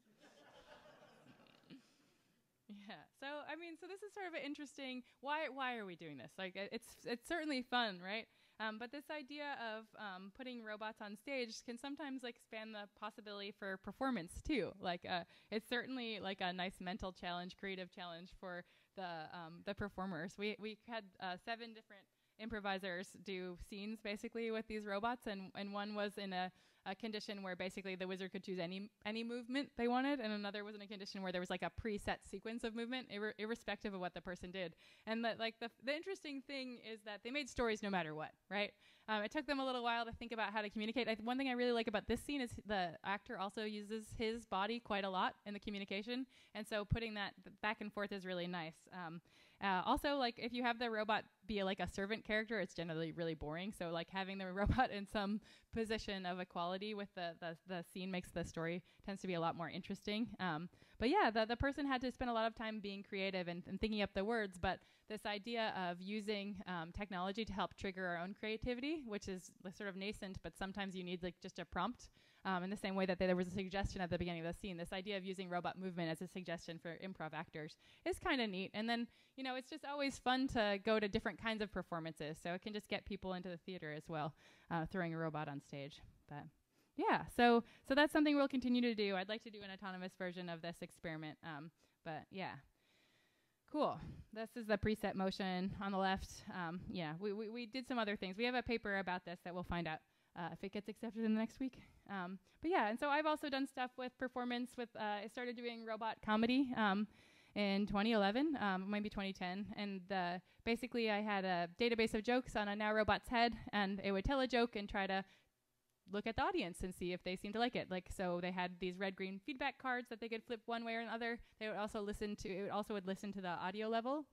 Yeah. So I mean, so this is sort of an interesting. Why why are we doing this? Like, it's it's certainly fun, right? Um, but this idea of um, putting robots on stage can sometimes like span the possibility for performance too. Like, uh, it's certainly like a nice mental challenge, creative challenge for the um, the performers. We we had uh, seven different improvisers do scenes basically with these robots and, and one was in a, a condition where basically the wizard could choose any any movement they wanted and another was in a condition where there was like a preset sequence of movement ir- irrespective of what the person did. And the, like the, the interesting thing is that they made stories no matter what right? Um, it took them a little while to think about how to communicate. I, one thing i really like about this scene is the actor also uses his body quite a lot in the communication and so putting that back and forth is really nice. Um, uh, also like if you have the robot be like a servant character it's generally really boring. So like having the robot in some position of equality with the, the, the scene makes the story tends to be a lot more interesting. Um, but yeah the, the person had to spend a lot of time being creative and, and thinking up the words but this idea of using um, technology to help trigger our own creativity which is sort of nascent but sometimes you need like just a prompt um, in the same way that there was a suggestion at the beginning of the scene this idea of using robot movement as a suggestion for improv actors is kind of neat and then you know it's just always fun to go to different kinds of performances so it can just get people into the theater as well uh, throwing a robot on stage but yeah so so that's something we'll continue to do i'd like to do an autonomous version of this experiment um, but yeah Cool. This is the preset motion on the left. Um, yeah, we, we, we did some other things. We have a paper about this that we'll find out uh, if it gets accepted in the next week. Um, but yeah, and so I've also done stuff with performance. With uh, I started doing robot comedy um, in 2011, um, maybe 2010, and basically I had a database of jokes on a Nao robot's head, and it would tell a joke and try to look at the audience and see if they seem to like it. Like so, they had these red green feedback cards that they could flip one way or another. They would also listen to it. Also would listen to the audio level,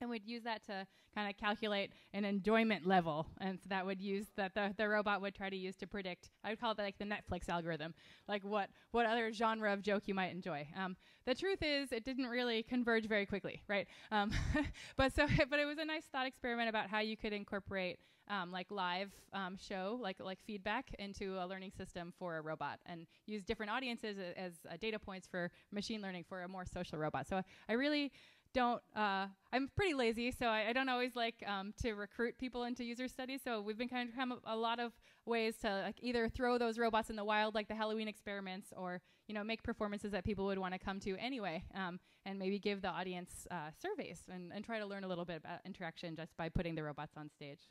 and we'd use that to kind of calculate an enjoyment level. And so that would use that the, the robot would try to use to predict. I would call it like the Netflix algorithm, like what what other genre of joke you might enjoy. Um, the truth is, it didn't really converge very quickly, right? Um, but so but it was a nice thought experiment about how you could incorporate um, like live um, show, like like feedback into a learning system for a robot, and use different audiences as, as uh, data points for machine learning for a more social robot. So I really don't. Uh, I'm pretty lazy, so I, I don't always like um, to recruit people into user studies. So we've been kind of come up a lot of ways to like either throw those robots in the wild, like the Halloween experiments, or you know make performances that people would want to come to anyway, um, and maybe give the audience uh, surveys and, and try to learn a little bit about interaction just by putting the robots on stage.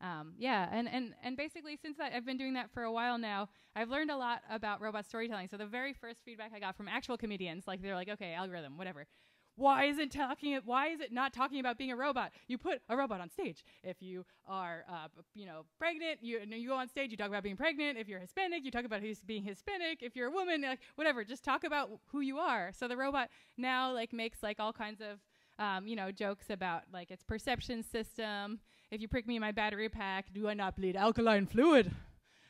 Um, yeah, and, and, and basically, since I, I've been doing that for a while now, I've learned a lot about robot storytelling. So the very first feedback I got from actual comedians, like they're like, okay, algorithm, whatever. Why is it talking? Why is it not talking about being a robot? You put a robot on stage. If you are, uh, you know, pregnant, you you go on stage. You talk about being pregnant. If you're Hispanic, you talk about being Hispanic. If you're a woman, like whatever, just talk about who you are. So the robot now like makes like all kinds of um, you know, jokes about like its perception system. If you prick me in my battery pack, do I not bleed alkaline fluid?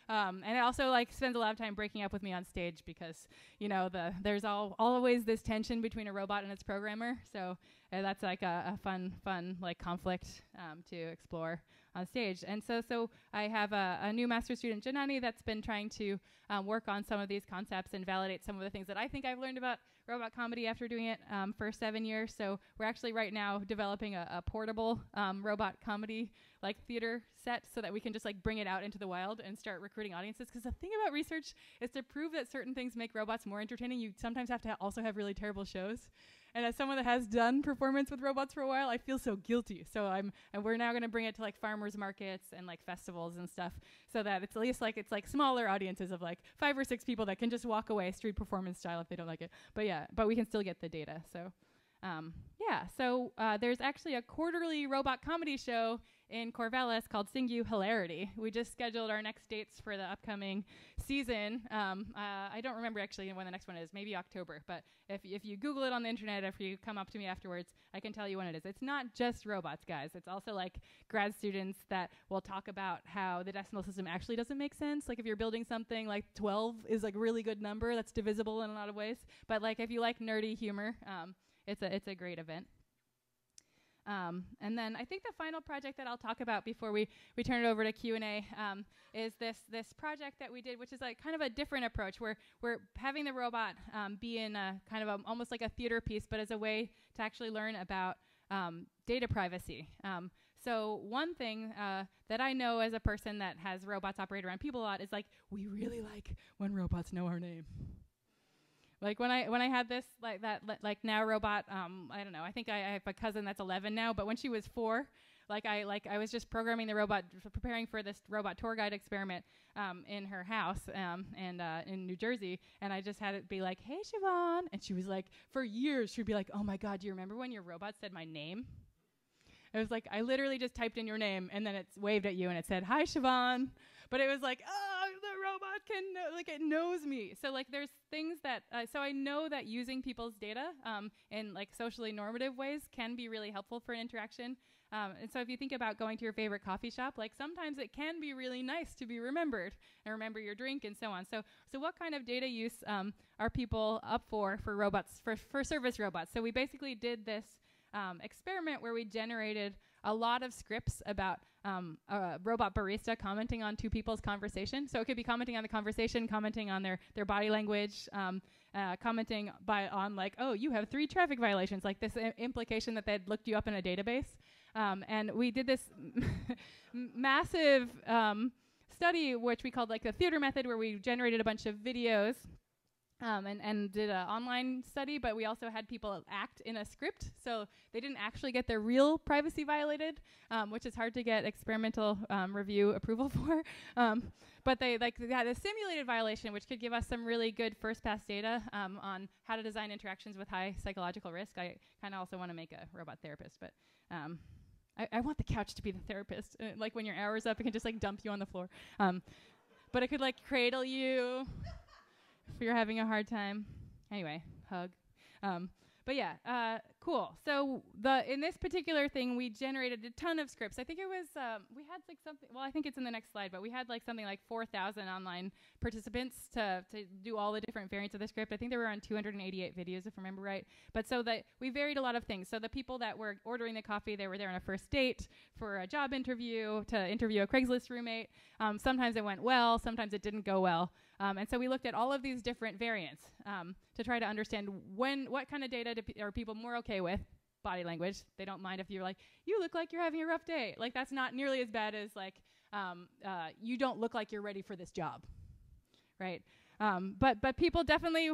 Um, and it also like spends a lot of time breaking up with me on stage because you know the there's all always this tension between a robot and its programmer. So uh, that's like a, a, fun fun like conflict um, to explore on stage. And so so I have a, a new master student Janani that's been trying to um, work on some of these concepts and validate some of the things that I think I've learned about robot comedy after doing it um, for seven years. So we're actually right now developing a, a portable um, robot comedy like theater set so that we can just like bring it out into the wild and start recruiting audiences. Because the thing about research is to prove that certain things make robots more entertaining, you sometimes have to also have really terrible shows. And as someone that has done performance with robots for a while, I feel so guilty. So I'm, and we're now going to bring it to like farmers markets and like festivals and stuff, so that it's at least like it's like smaller audiences of like five or six people that can just walk away street performance style if they don't like it. But yeah, but we can still get the data. So. Um, yeah, so uh, there's actually a quarterly robot comedy show in Corvallis called Sing You Hilarity. We just scheduled our next dates for the upcoming season. Um, uh, I don't remember actually when the next one is, maybe October. But if, if you Google it on the internet, if you come up to me afterwards, I can tell you when it is. It's not just robots, guys. It's also like grad students that will talk about how the decimal system actually doesn't make sense. Like if you're building something, like 12 is like a really good number that's divisible in a lot of ways. But like if you like nerdy humor, um, it's a it's a great event. Um, and then I think the final project that I'll talk about before we, we turn it over to Q and A um, is this this project that we did, which is like kind of a different approach. Where we're having the robot um, be in a kind of a, almost like a theater piece, but as a way to actually learn about um, data privacy. Um, so one thing uh, that I know as a person that has robots operate around people a lot is like we really like when robots know our name. Like when I when I had this like that like Nao robot um I don't know I think I, I have a cousin that's 11 now but when she was four like I like I was just programming the robot preparing for this robot tour guide experiment um, in her house um, and uh, in New Jersey and I just had it be like hey Siobhan and she was like for years she'd be like oh my god do you remember when your robot said my name it was like I literally just typed in your name and then it waved at you and it said, "Hi, Siobhan." But it was like, "Oh, the robot can know, like it knows me." So like there's things that uh, so I know that using people's data um, in like socially normative ways can be really helpful for an interaction. Um, and so if you think about going to your favorite coffee shop, like sometimes it can be really nice to be remembered and remember your drink and so on. So so what kind of data use um, are people up for for robots for for service robots? So we basically did this um, experiment where we generated a lot of scripts about um, a robot barista commenting on two people's conversation. So it could be commenting on the conversation, commenting on their their body language, um, uh, commenting by on like, oh, you have three traffic violations, like this I- implication that they'd looked you up in a database. Um, and we did this massive um, study, which we called like the theater method, where we generated a bunch of videos um, and, and did an online study, but we also had people act in a script. So they didn't actually get their real privacy violated, um, which is hard to get experimental um, review approval for. Um, but they like they had a simulated violation, which could give us some really good first pass data um, on how to design interactions with high psychological risk. I kind of also want to make a robot therapist, but um, I, I, want the couch to be the therapist. Uh, like when your hour's up, it can just like dump you on the floor. but it could like cradle you if you're having a hard time. Anyway, hug. Um, but yeah, uh, cool. So the in this particular thing, we generated a ton of scripts. I think it was um, we had like something. Well, I think it's in the next slide, but we had like something like 4,000 online participants to to do all the different variants of the script. I think there were around 288 videos, if I remember right. But so that we varied a lot of things. So the people that were ordering the coffee, they were there on a first date for a job interview to interview a Craigslist roommate. Um, sometimes it went well, sometimes it didn't go well, um, and so we looked at all of these different variants um, to try to understand when what kind of data do, are people more okay with body language. They don't mind if you're like, you look like you're having a rough day. Like that's not nearly as bad as like, um, uh, you don't look like you're ready for this job, right? Um, but but people definitely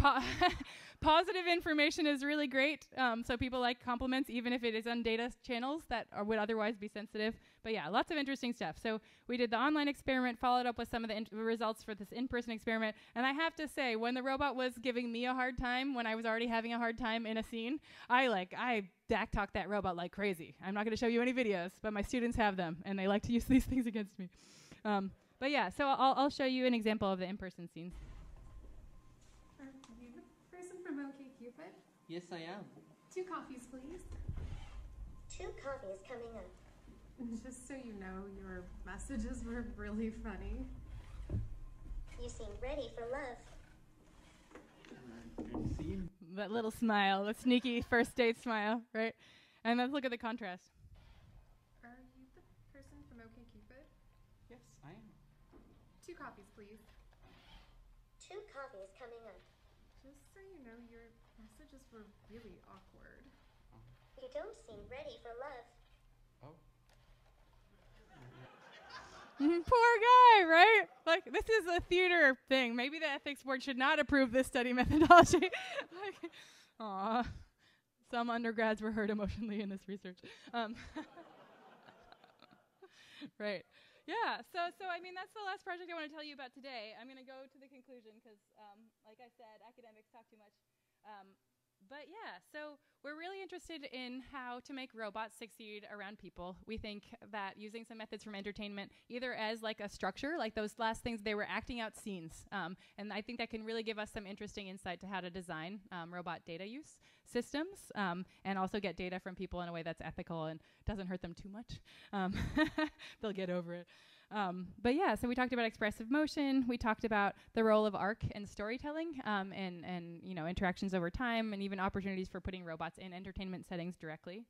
positive information is really great. Um, so people like compliments, even if it is on data channels that are, would otherwise be sensitive. But yeah, lots of interesting stuff. So we did the online experiment, followed up with some of the in- results for this in-person experiment. And I have to say, when the robot was giving me a hard time, when I was already having a hard time in a scene, I like I back talk that robot like crazy. I'm not going to show you any videos, but my students have them, and they like to use these things against me. Um, but yeah, so I'll, I'll show you an example of the in-person scenes. Are you the person from OkCupid? Yes, I am. Two coffees, please. Two coffees coming up. Just so you know, your messages were really funny. You seem ready for love. Good to see you. That little smile, that sneaky first date smile, right? And let's look at the contrast. Are you the person from OkCupid? Yes, I am. Two copies, please. Two copies coming up. Just so you know, your messages were really awkward. You don't seem ready for love. Oh. Mm, Poor guy, right? Like this is a theater thing. Maybe the ethics board should not approve this study methodology. like, aw, some undergrads were hurt emotionally in this research. Um, right. Yeah. So, so I mean, that's the last project I want to tell you about today. I'm going to go to the conclusion because, um, like I said, academics talk too much. Um, but yeah, so we're really interested in how to make robots succeed around people. We think that using some methods from entertainment, either as like a structure, like those last things, they were acting out scenes. Um, and I think that can really give us some interesting insight to how to design um, robot data use systems um, and also get data from people in a way that's ethical and doesn't hurt them too much. Um, they'll get over it. Um, but yeah, so we talked about expressive motion. We talked about the role of arc and storytelling, um, and and you know interactions over time, and even opportunities for putting robots in entertainment settings directly.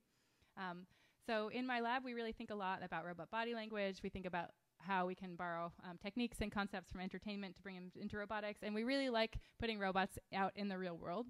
Um, so in my lab, we really think a lot about robot body language. We think about how we can borrow um, techniques and concepts from entertainment to bring them into robotics, and we really like putting robots out in the real world.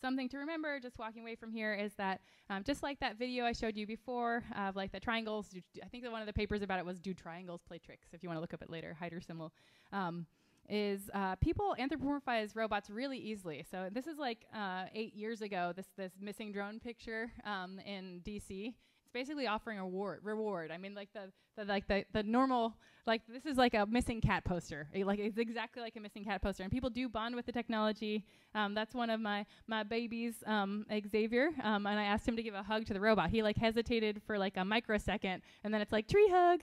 Something to remember just walking away from here is that um, just like that video I showed you before of like the triangles, I think that one of the papers about it was do triangles play tricks? If you want to look up it later, Heider Simmel. Um, is uh, people anthropomorphize robots really easily. So this is like uh, eight years ago. This this missing drone picture um, in DC. It's basically offering a reward. Reward. I mean, like the, the like the the normal like this is like a missing cat poster. Eh, like it's exactly like a missing cat poster. And people do bond with the technology. Um, that's one of my my babies, um, Xavier. Um, and I asked him to give a hug to the robot. He like hesitated for like a microsecond, and then it's like tree hug.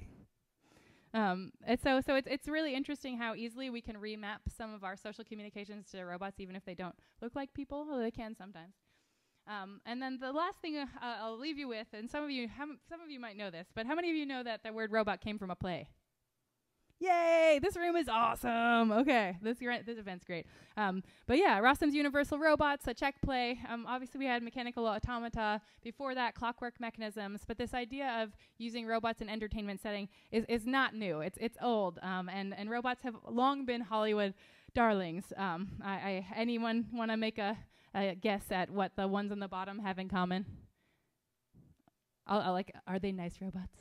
Um, and so, so it's it's really interesting how easily we can remap some of our social communications to robots, even if they don't look like people, although they can sometimes. Um, and then the last thing uh, I'll leave you with, and some of you, some of you might know this, but how many of you know that the word robot came from a play? Yay! This room is awesome. Okay, this this event's great. Um, but yeah, Rossum's Universal Robots, a Czech play. Um, obviously, we had mechanical automata. Before that, clockwork mechanisms. But this idea of using robots in entertainment setting is, is not new. It's it's old. Um, and and robots have long been Hollywood darlings. Um, I, I, anyone want to make a, a guess at what the ones on the bottom have in common? I'll, I'll like, are they nice robots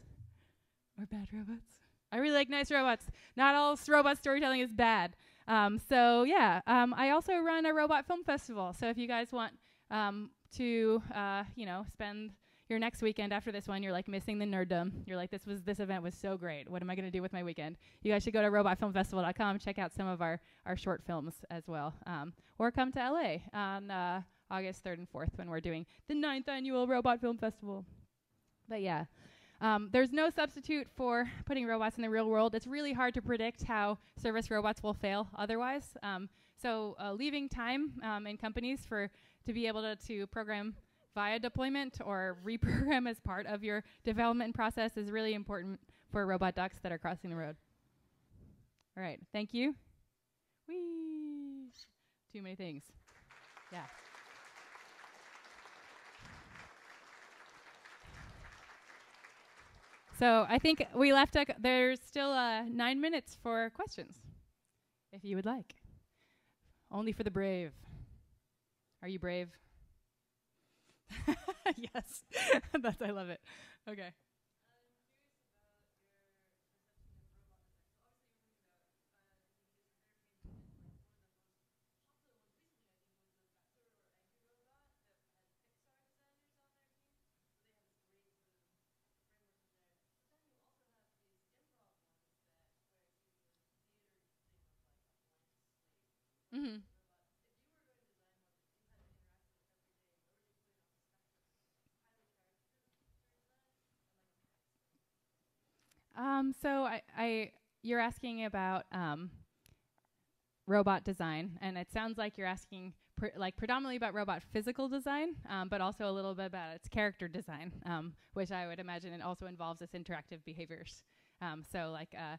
or bad robots? I really like nice robots. Not all robot storytelling is bad. Um, so yeah, um, I also run a robot film festival. So if you guys want um, to, uh, you know, spend your next weekend after this one, you're like missing the nerddom. You're like, this was this event was so great. What am I going to do with my weekend? You guys should go to robotfilmfestival.com, check out some of our our short films as well, um, or come to LA on uh, August 3rd and 4th when we're doing the ninth annual Robot Film Festival. But yeah. Um, there's no substitute for putting robots in the real world. It's really hard to predict how service robots will fail otherwise. Um, so uh, leaving time um, in companies for to be able to, to program via deployment or reprogram as part of your development process is really important for robot ducks that are crossing the road. All right, thank you. Whee! Too many things. Yeah. So I think we left. There's still uh, nine minutes for questions, if you would like. Only for the brave. Are you brave? yes, that's. I love it. Okay. Mm-hmm. Um, so I, I, you're asking about um, robot design, and it sounds like you're asking pr- like predominantly about robot physical design, um, but also a little bit about its character design, um, which I would imagine it also involves its interactive behaviors. Um, so like, uh,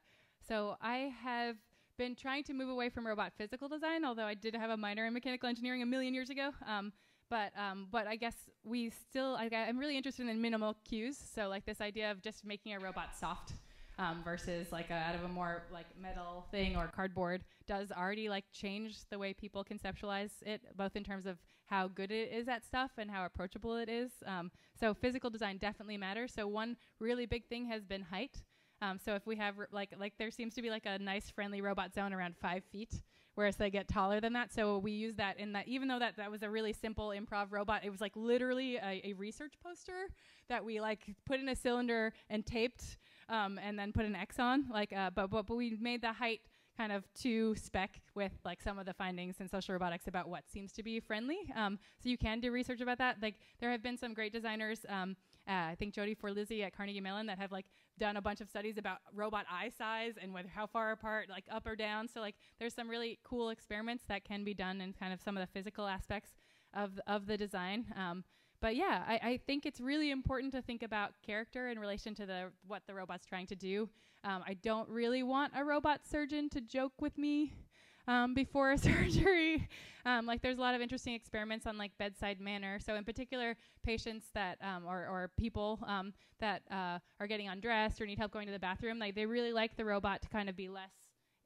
so I have been trying to move away from robot physical design, although I did have a minor in mechanical engineering a million years ago. Um, but um, but I guess we still I, I'm really interested in minimal cues. So like this idea of just making a robot soft um, versus like a, out of a more like metal thing or cardboard does already like change the way people conceptualize it, both in terms of how good it is at stuff and how approachable it is. Um, so physical design definitely matters. So one really big thing has been height. Um, so if we have like like there seems to be like a nice friendly robot zone around five feet, whereas they get taller than that. So we use that in that even though that that was a really simple improv robot, it was like literally a, a research poster that we like put in a cylinder and taped, um, and then put an X on. Like, uh, but, but but we made the height kind of to spec with like some of the findings in social robotics about what seems to be friendly. Um, so you can do research about that. Like there have been some great designers. Um, uh, I think Jody Forlizzi at Carnegie Mellon that have like done a bunch of studies about robot eye size and whether how far apart, like up or down. So like there's some really cool experiments that can be done in kind of some of the physical aspects of of the design. Um, but yeah, I, I, think it's really important to think about character in relation to the what the robot's trying to do. Um, I don't really want a robot surgeon to joke with me um, before surgery. Um, like there's a lot of interesting experiments on like bedside manner. So in particular, patients that um, or, or people um, that uh, are getting undressed or need help going to the bathroom, like they really like the robot to kind of be less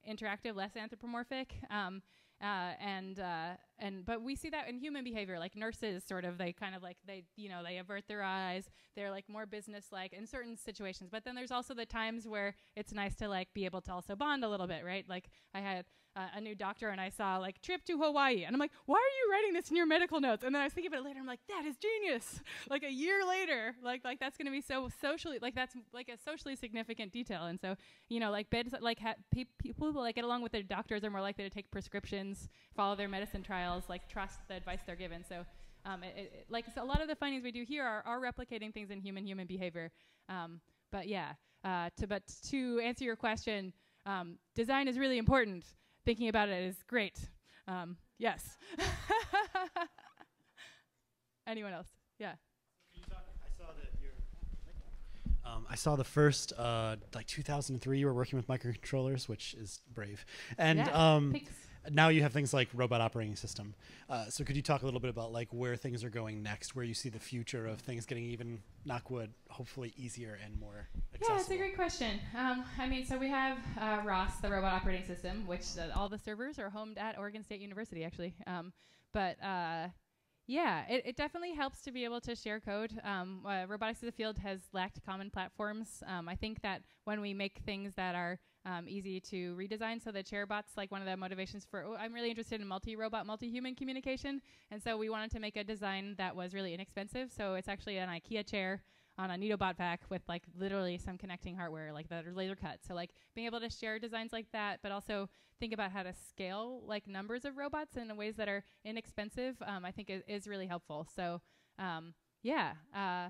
interactive, less anthropomorphic. Um, uh, and uh, and but we see that in human behavior like nurses sort of they kind of like they you know they avert their eyes they're like more business like in certain situations but then there's also the times where it's nice to like be able to also bond a little bit right like i had uh, a new doctor and i saw like trip to hawaii and i'm like why are you writing this in your medical notes and then i was thinking about it later i'm like that is genius like a year later like like that's going to be so socially like that's like a socially significant detail and so you know like beds like ha- pe- people like get along with their doctors are more likely to take prescriptions follow their medicine trials like trust the advice they're given. So, um, it, it, like so a lot of the findings we do here are, are replicating things in human human behavior. Um, but yeah, uh, to but to answer your question, um, design is really important. Thinking about it is great. Um, yes. Anyone else? Yeah. Um, I saw the first, uh, like 2003, you were working with microcontrollers, which is brave. And Yeah, um, thanks. Now you have things like robot operating system. Uh, so could you talk a little bit about like where things are going next, where you see the future of things getting even, knockwood, hopefully easier and more accessible? Yeah, it's a great question. Um, I mean, so we have uh, ROS, the robot operating system, which uh, all the servers are homed at Oregon State University, actually. Um, but uh, yeah, it, it definitely helps to be able to share code. Um, uh, robotics as a field has lacked common platforms. Um, I think that when we make things that are um, easy to redesign, so the chairbots, like one of the motivations for, oh, I'm really interested in multi-robot, multi-human communication, and so we wanted to make a design that was really inexpensive. So it's actually an IKEA chair on a Neatobot pack with like literally some connecting hardware like that are laser cut. So like being able to share designs like that, but also think about how to scale like numbers of robots in ways that are inexpensive, um, I think is, is really helpful. So um, yeah. Uh,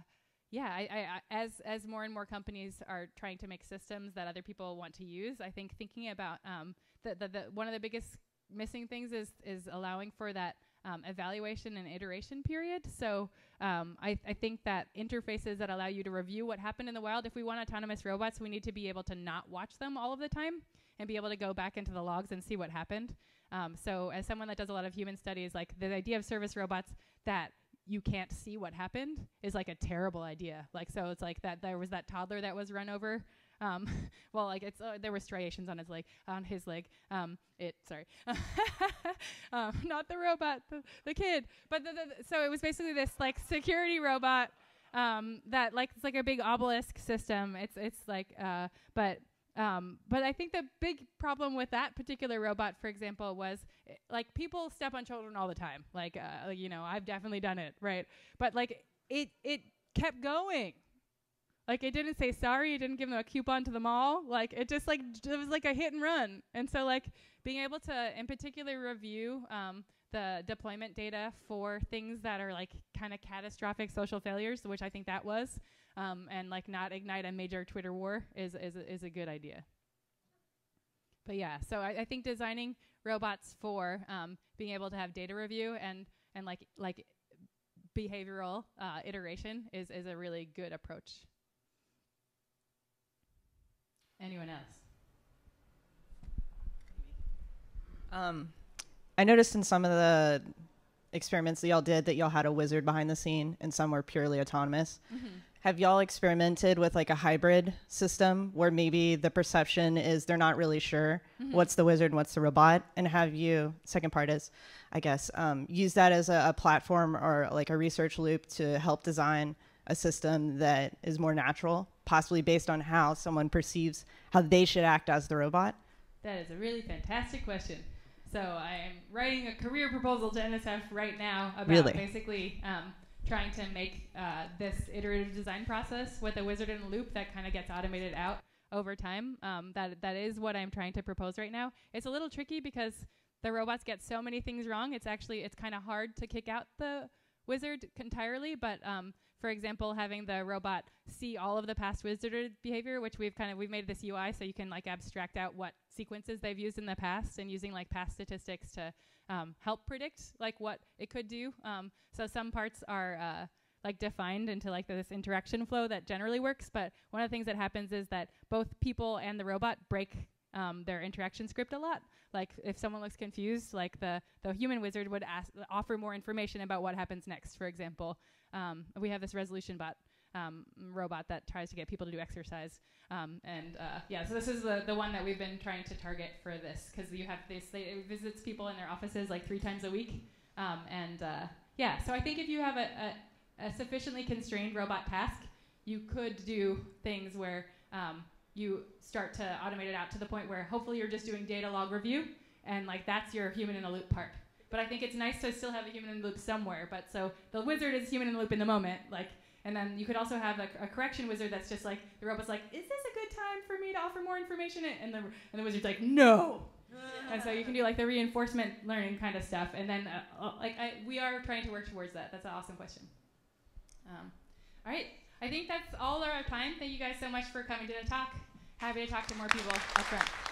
yeah, I, I, as as more and more companies are trying to make systems that other people want to use, I think thinking about um, the, the, the one of the biggest missing things is is allowing for that um, evaluation and iteration period. So um, I, I think that interfaces that allow you to review what happened in the wild. If we want autonomous robots, we need to be able to not watch them all of the time and be able to go back into the logs and see what happened. Um, so as someone that does a lot of human studies, like the idea of service robots that you can't see what happened is like a terrible idea. Like so, it's like that there was that toddler that was run over. Um, well, like it's uh, there were striations on his leg, on his leg. Um, it sorry, um, not the robot, the, the kid. But the, the, so it was basically this like security robot um, that like it's like a big obelisk system. It's it's like uh, but um, but I think the big problem with that particular robot, for example, was eh, like people step on children all the time. Like, uh, you know, I've definitely done it, right? But like it it kept going. Like it didn't say sorry. It didn't give them a coupon to the mall. Like it just like it was like a hit and run. And so like being able to, in particular, review um, the deployment data for things that are like kind of catastrophic social failures, which I think that was, um, and like not ignite a major Twitter war is is a, is a good idea. But yeah, so I, I think designing robots for um, being able to have data review and and like like behavioral uh, iteration is is a really good approach. Anyone else? Um, I noticed in some of the experiments that y'all did that y'all had a wizard behind the scene and some were purely autonomous. Have y'all experimented with like a hybrid system where maybe the perception is they're not really sure what's the wizard and what's the robot? And have you, second part is, I guess, um, use that as a, a platform or like a research loop to help design a system that is more natural, possibly based on how someone perceives how they should act as the robot? That is a really fantastic question. So I am writing a career proposal to NSF right now about Really? basically um, trying to make uh, this iterative design process with a wizard in a loop that kind of gets automated out over time. Um, that that is what I'm trying to propose right now. It's a little tricky because the robots get so many things wrong. It's actually it's kind of hard to kick out the wizard entirely. But um, for example, having the robot see all of the past wizard behavior, which we've kind of we've made this UI so you can like abstract out what sequences they've used in the past and using like past statistics to um, help predict like what it could do. Um, so some parts are uh, like defined into like this interaction flow that generally works. But one of the things that happens is that both people and the robot break um, their interaction script a lot. Like if someone looks confused, like the the human wizard would ask, offer more information about what happens next. For example, um, we have this resolution bot um, robot that tries to get people to do exercise. Um, and uh, yeah, so this is the, the one that we've been trying to target for this because you have this, they, it visits people in their offices like three times a week. Um, and uh, yeah, so I think if you have a, a, a sufficiently constrained robot task, you could do things where um, you start to automate it out to the point where hopefully you're just doing data log review and like that's your human in the loop part. But I think it's nice to still have a human in the loop somewhere. But so the wizard is human in the loop in the moment, like, and then you could also have a, a correction wizard that's just like the robot's like, is this a good time for me to offer more information? And the and the wizard's like, no. and so you can do like the reinforcement learning kind of stuff. And then uh, uh, like I, we are trying to work towards that. That's an awesome question. Um, all right, I think that's all our time. Thank you guys so much for coming to the talk. Happy to talk to more people up front.